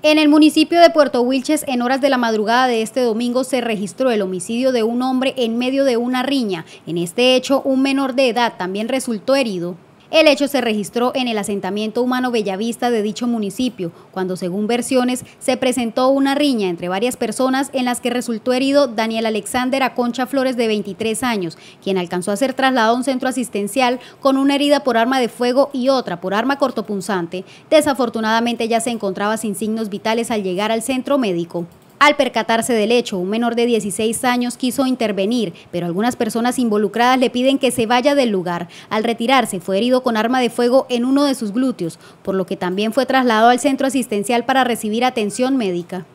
En el municipio de Puerto Wilches, en horas de la madrugada de este domingo, se registró el homicidio de un hombre en medio de una riña. En este hecho, un menor de edad también resultó herido. El hecho se registró en el asentamiento humano Bellavista de dicho municipio, cuando según versiones se presentó una riña entre varias personas en las que resultó herido Daniel Alexander Aconcha Flores de 23 años, quien alcanzó a ser trasladado a un centro asistencial con una herida por arma de fuego y otra por arma cortopunzante. Desafortunadamente ya se encontraba sin signos vitales al llegar al centro médico. Al percatarse del hecho, un menor de 16 años quiso intervenir, pero algunas personas involucradas le piden que se vaya del lugar. Al retirarse, fue herido con arma de fuego en uno de sus glúteos, por lo que también fue trasladado al centro asistencial para recibir atención médica.